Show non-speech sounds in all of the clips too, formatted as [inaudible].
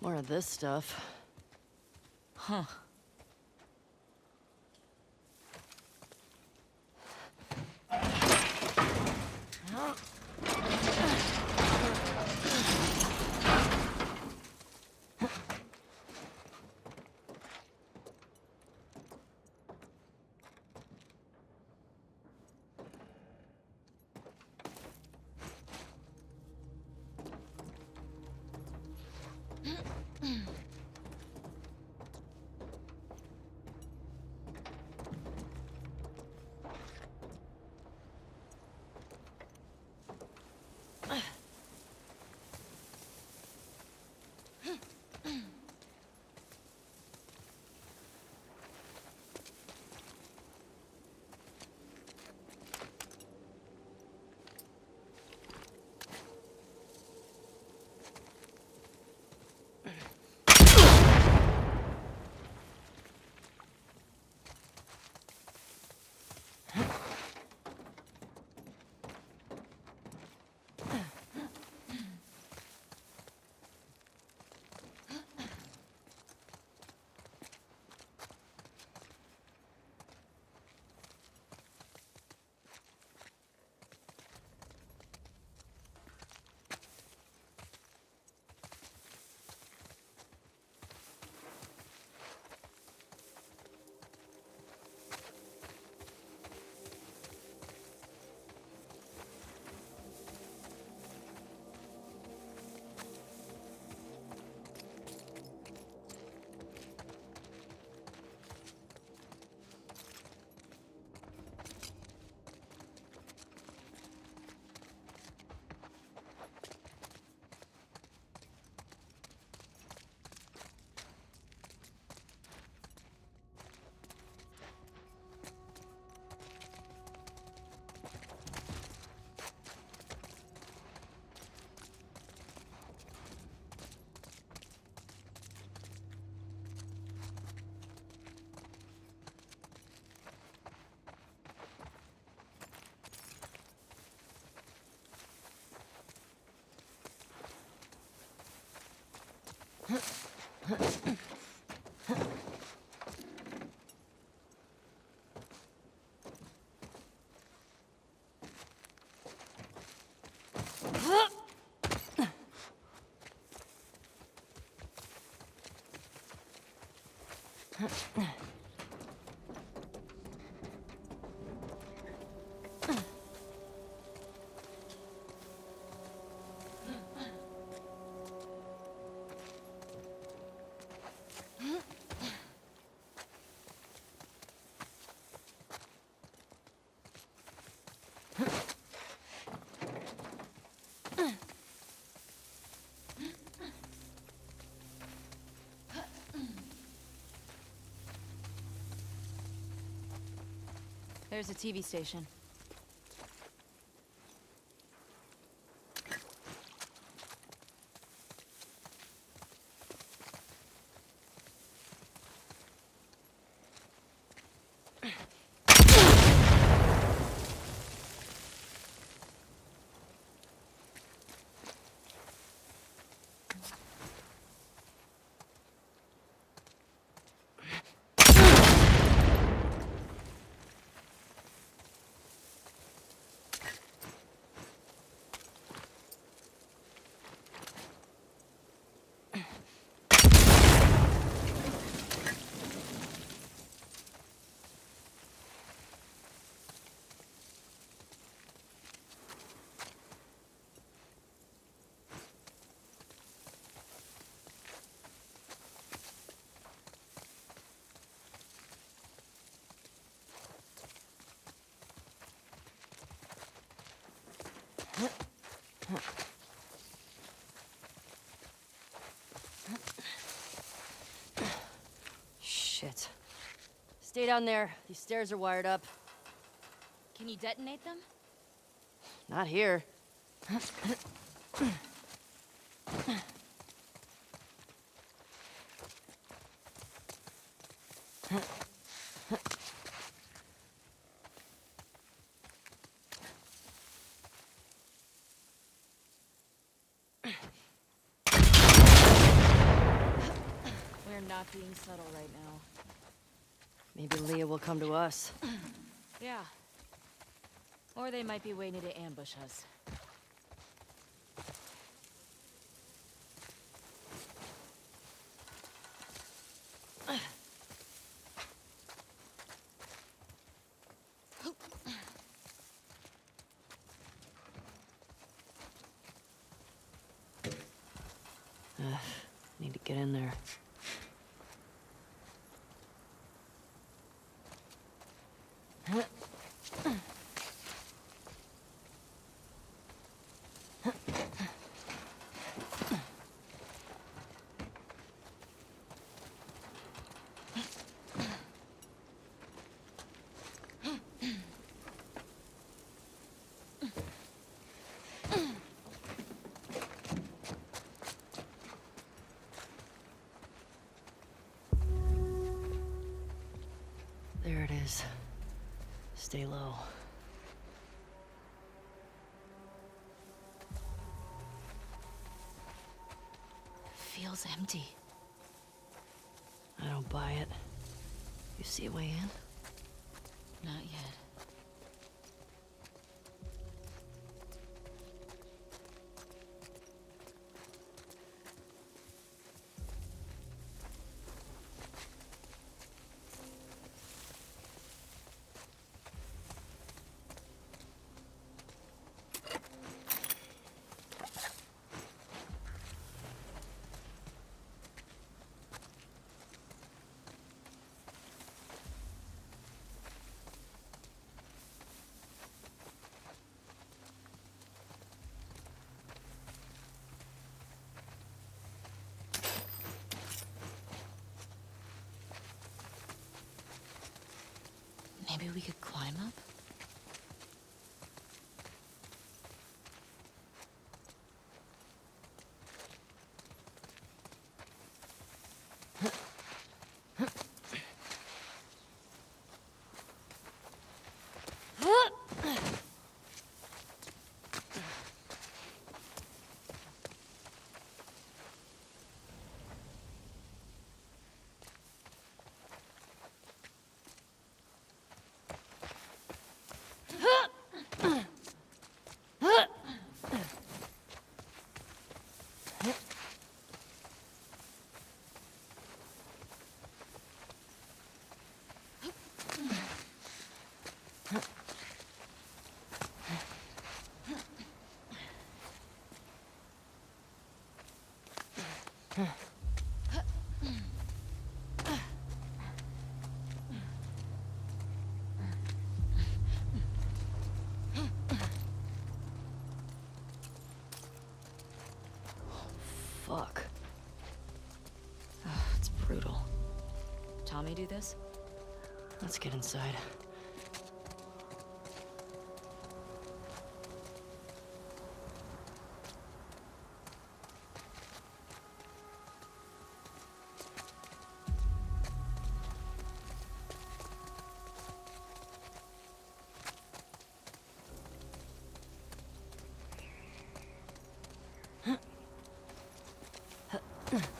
More of this stuff. Huh. Huh. [laughs] There's a TV station. Shit. Stay down there. These stairs are wired up. Can you detonate them? Not here. Huh? Us. [clears throat] Yeah. Or they might be waiting to ambush us. Need to get in there. There it is. Stay low. Feels empty. I don't buy it. You see a way in? Not yet. Maybe we could Nami do this? Let's get inside. Huh. [laughs]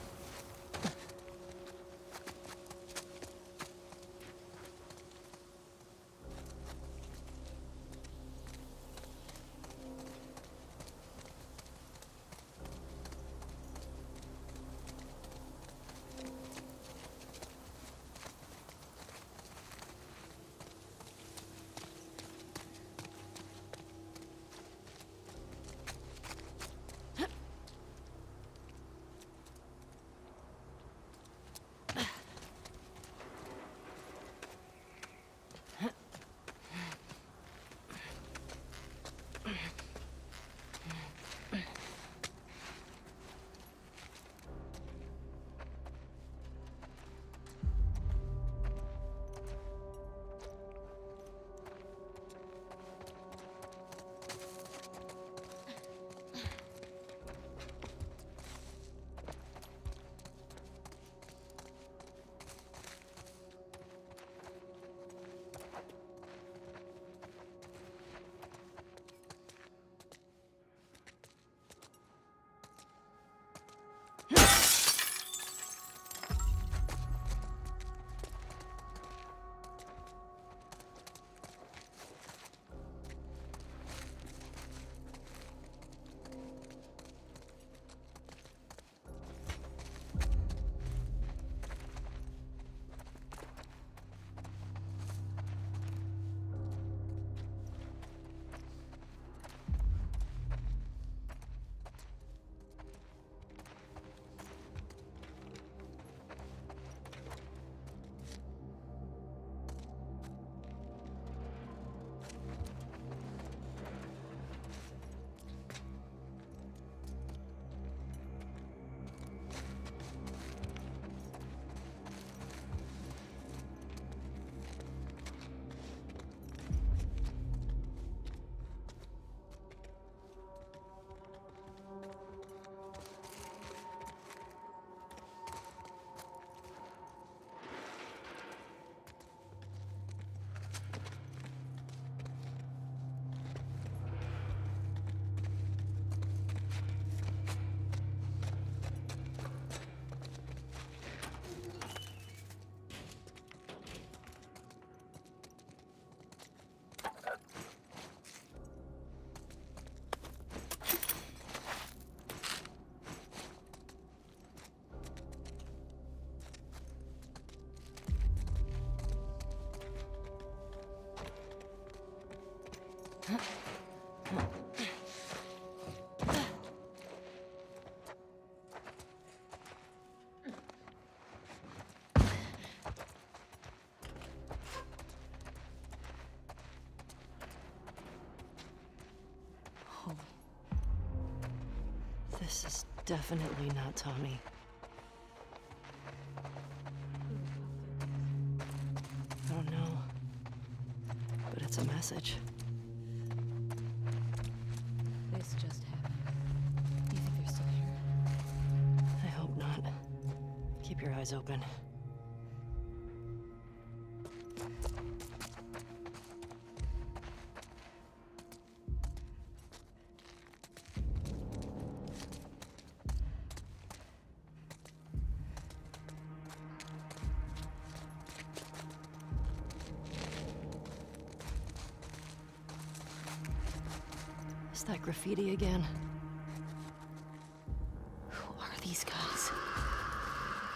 Yeah. [laughs] This is definitely not Tommy. I don't know. But it's a message. This just happened. You think they're still here? I hope not. Keep your eyes open. Graffiti again? Who are these guys?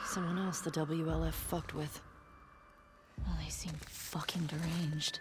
Someone else the WLF fucked with. Well, they seem fucking deranged.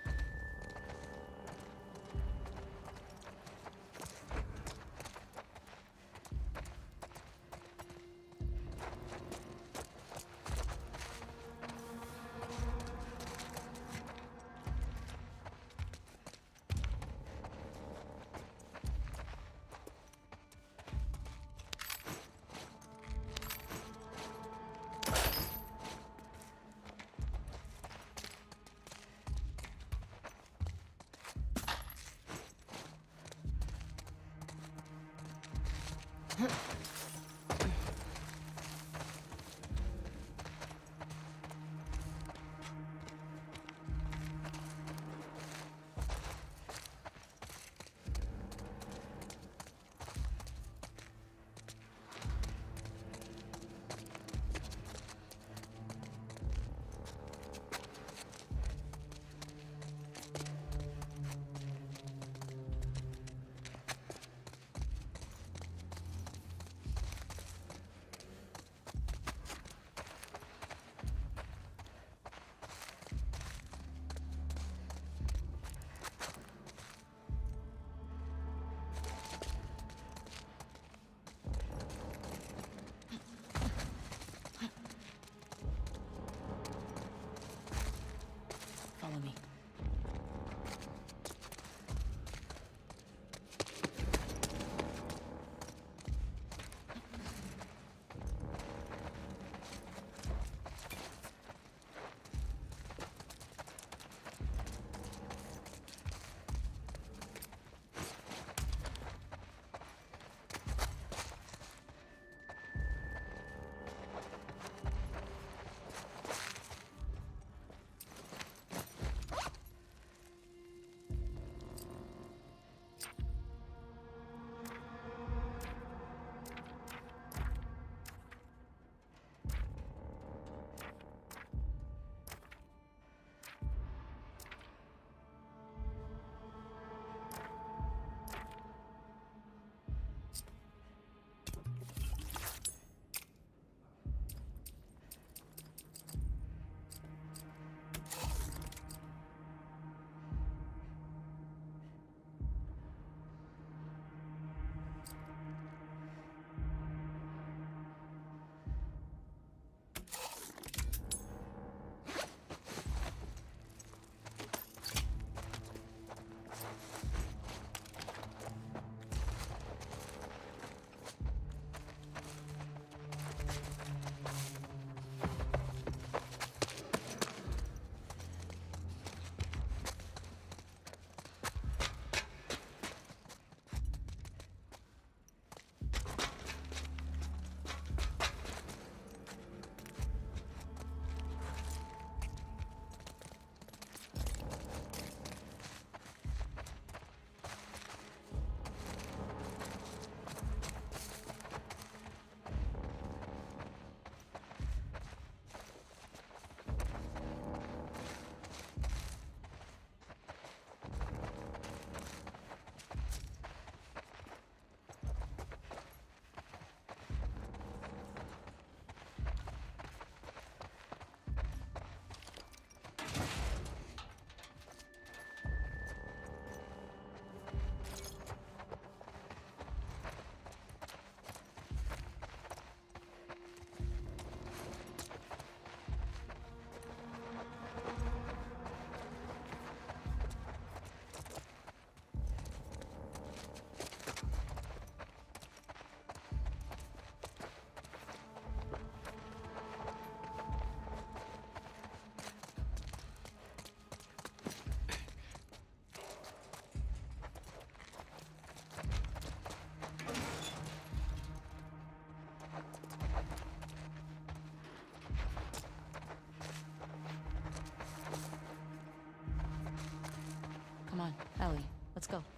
Let's go.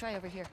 Try over here.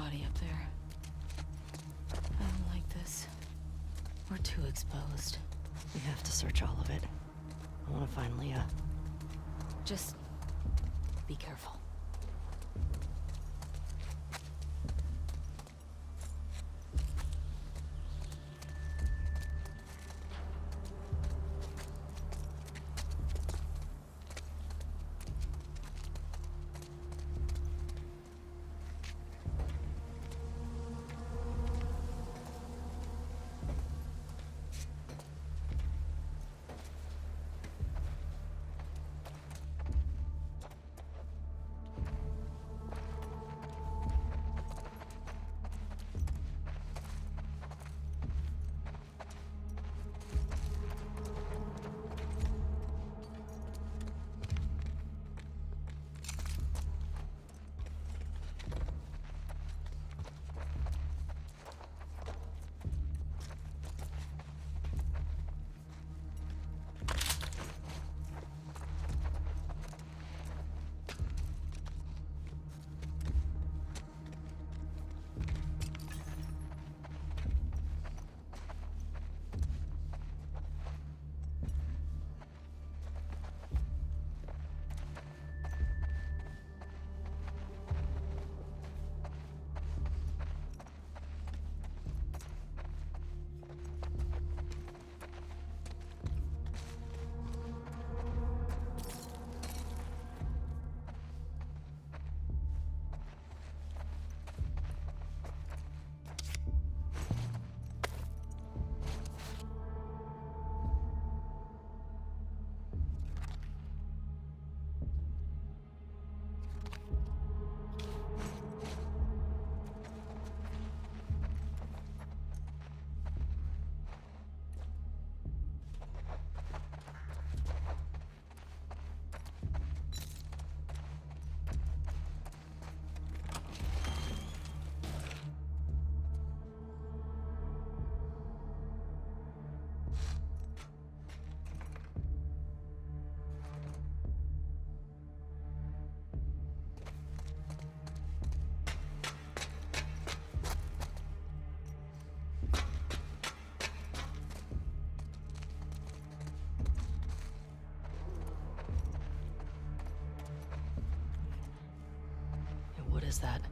Body up there. I don't like this. We're too exposed. We have to search all of it. I want to find Leah. Just be careful. Is that?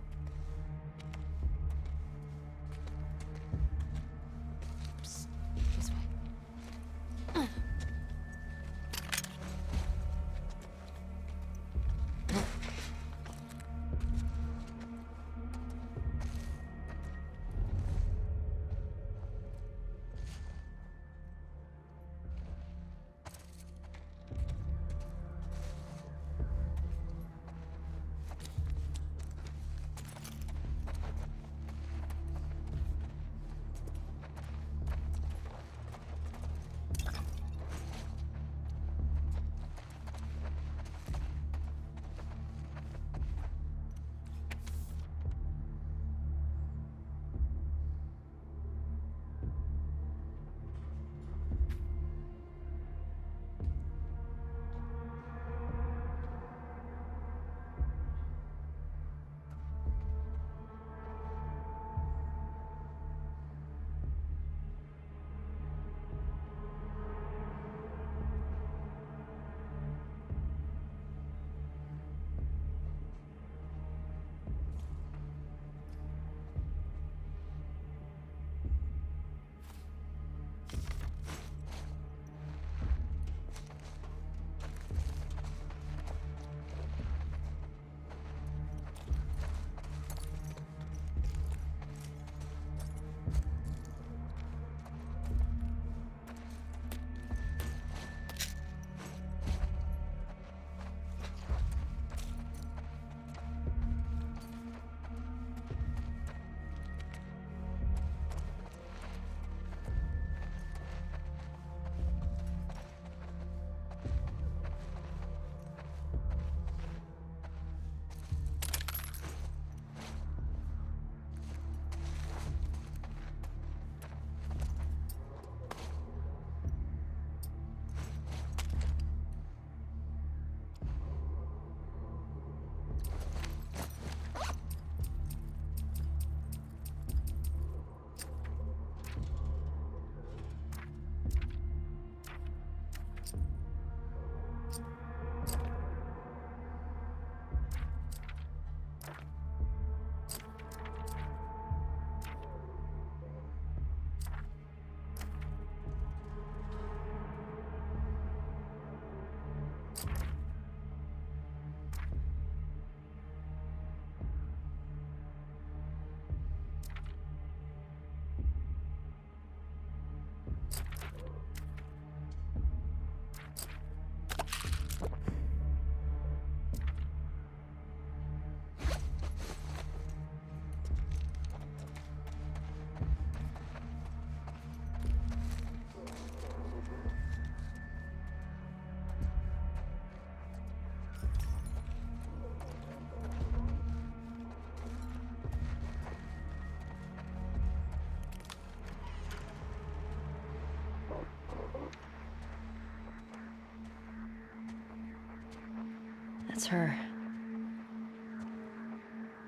It's her.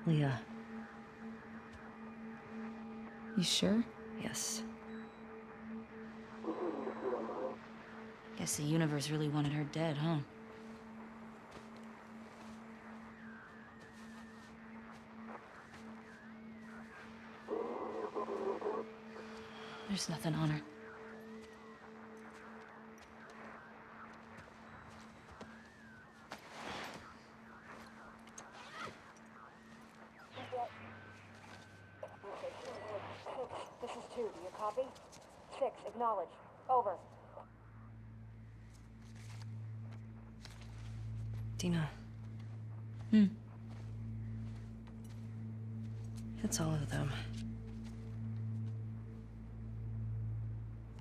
Leah. You sure? Yes. Guess the universe really wanted her dead, huh? There's nothing on her. This is two. Do you copy? Six. Acknowledge. Over. Dina. Hmm. It's all of them.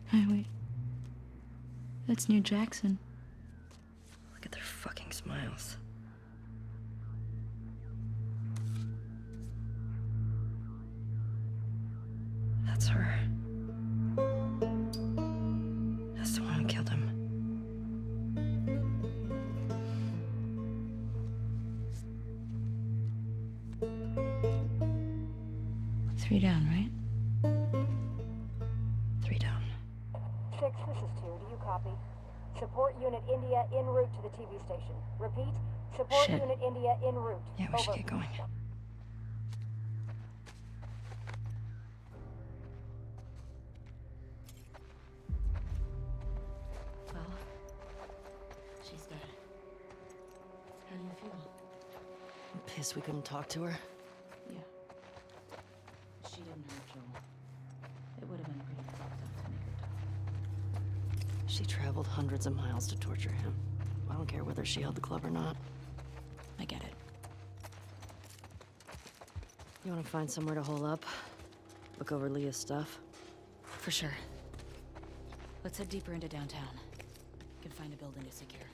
Hey, wait. That's New Jackson. Look at their fucking smiles. That's her. That's the one who killed him. Three down, right? Three down. Six. This is two. Do you copy? Support Unit India en route to the TV station. Repeat. Support Shit. Unit India en route. Yeah, we Over. should get going. Well, she's dead. How do you feel? I'm pissed we couldn't talk to her. Hundreds of miles to torture him. I don't care whether she held the club or not. I get it. You want to find somewhere to hole up? Look over Leah's stuff? For sure. Let's head deeper into downtown. We Can find a building to secure.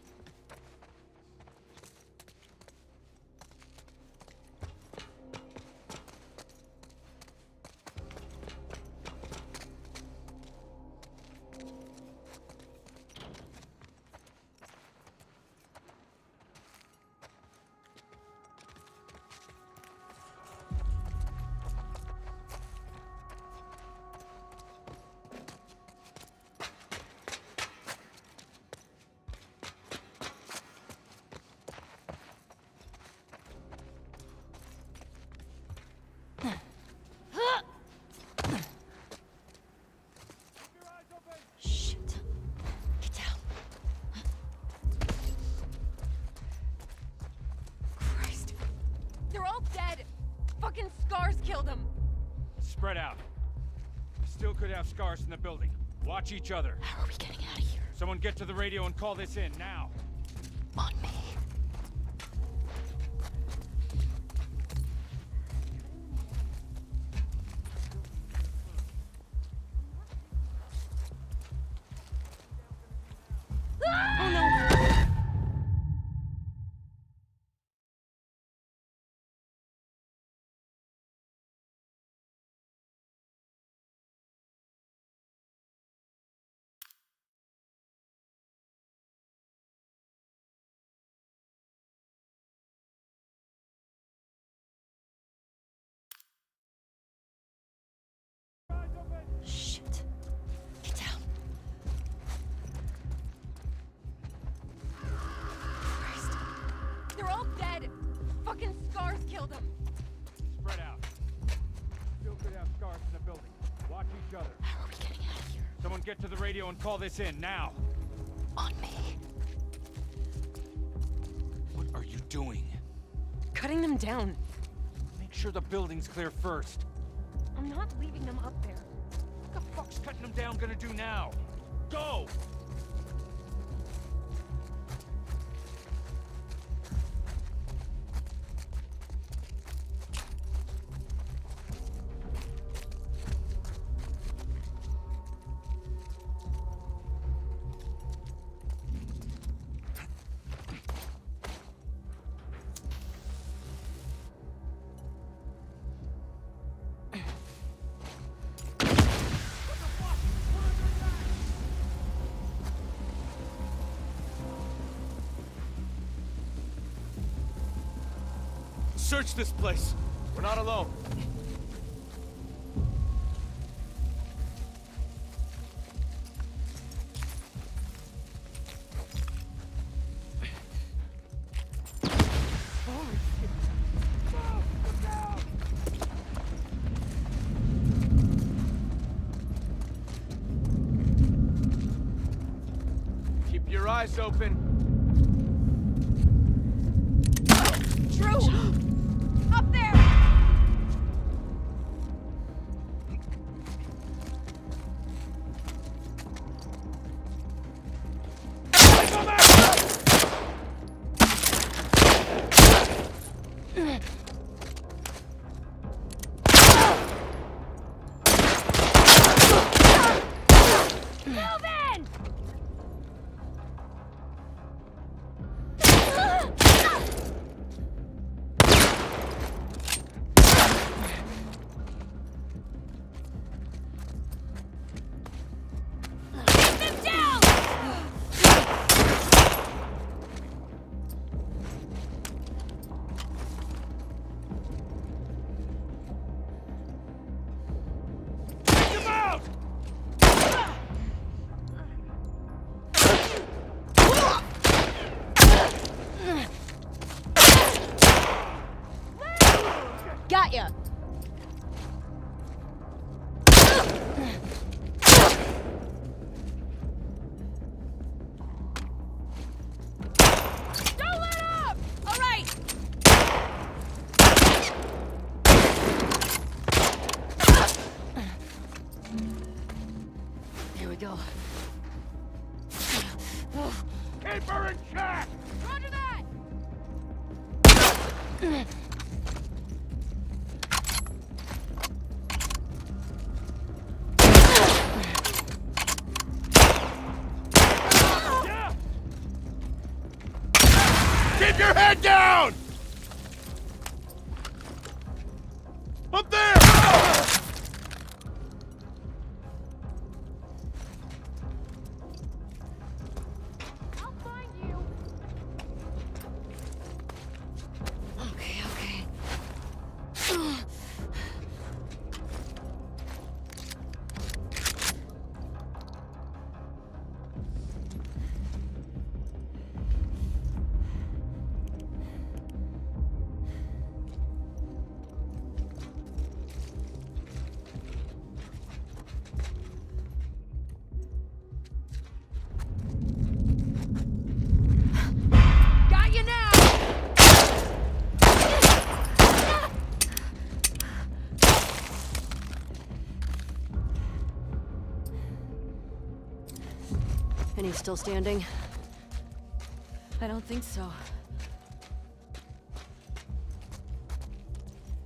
Fucking scars killed them. Spread out. Still could have scars in the building. Watch each other. How are we getting out of here? Someone get to the radio and call this in now. Scars killed them. Spread out. Still could have scars in the building. Watch each other. How are we getting out of here? Someone get to the radio and call this in now. On me. What are you doing? Cutting them down. Make sure the building's clear first. I'm not leaving them up there. What the fuck's cutting them down gonna do now? Go! Search this place. We're not alone. Keep your eyes open. Go. Keep her in check! Roger that! And he's still standing? I don't think so.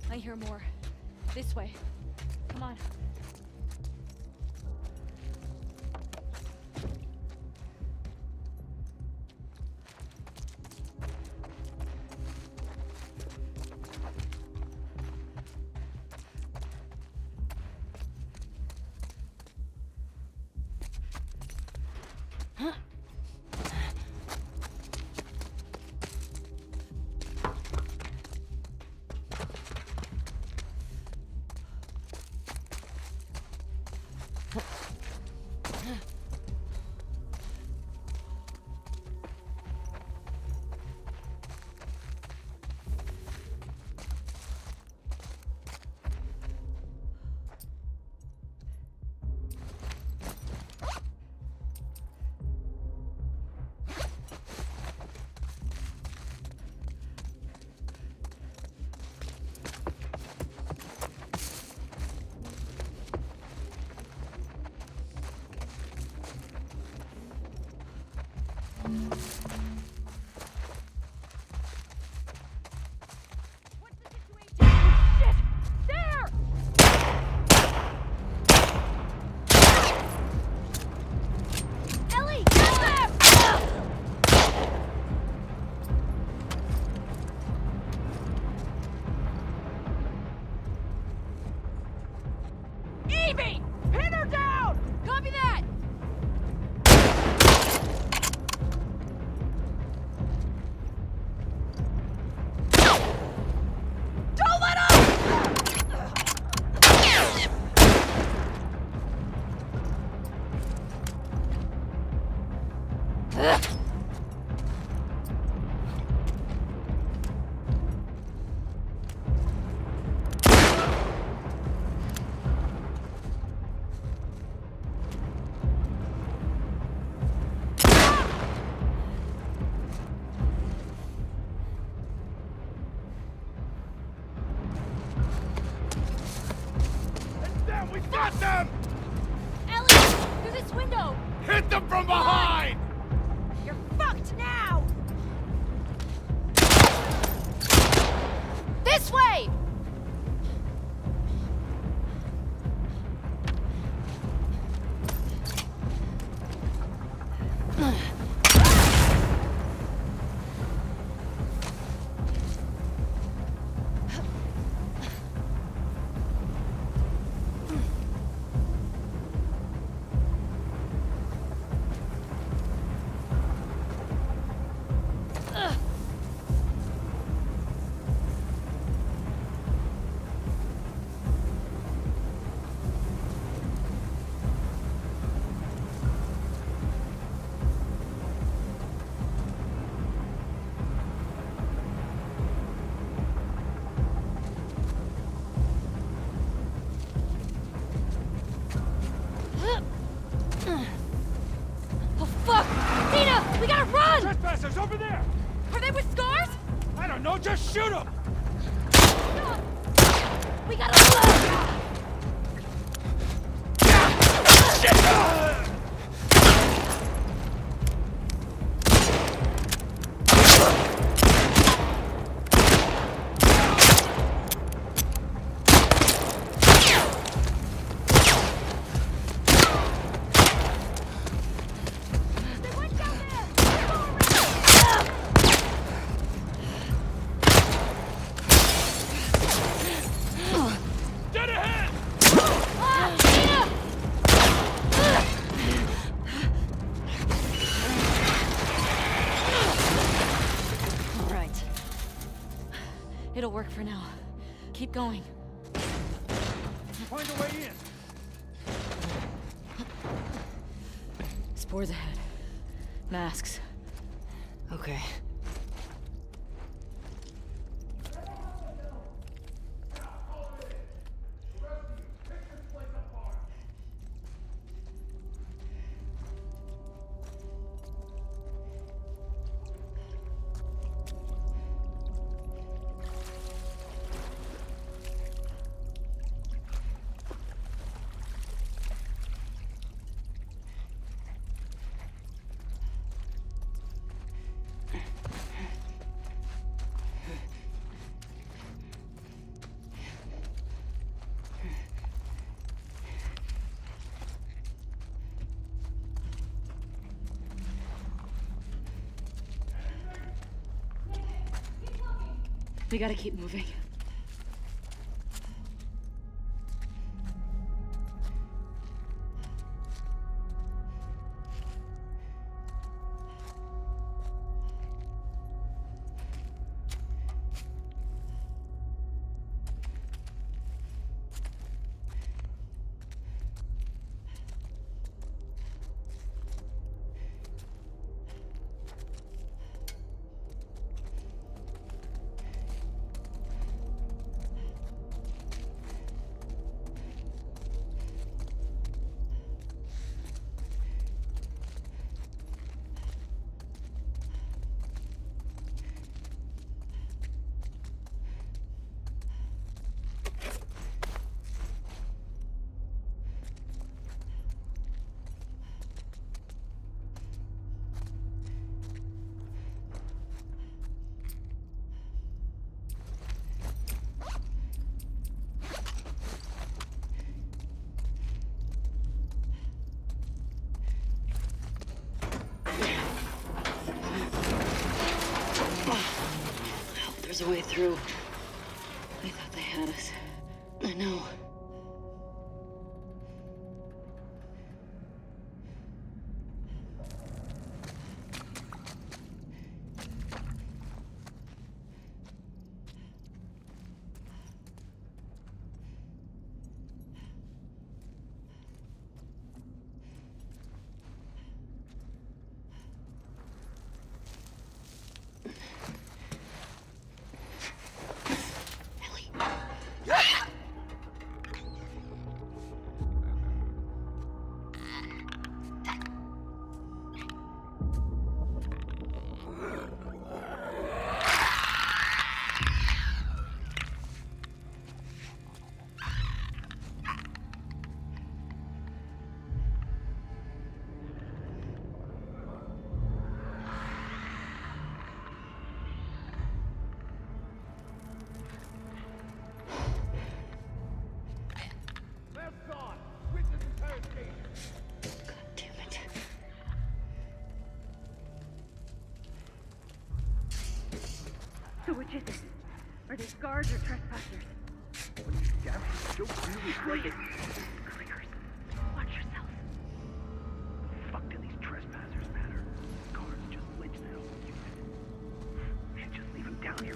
I hear more. This way. Come on. What's for now. Keep going. Find a way in! Spores ahead. Masks. We gotta keep moving. Scars or trespassers? What are you daft? Don't really like. Clickers. Watch yourself. Fuck do these trespassers matter? Cars just lynched that whole unit. Should just leave them down here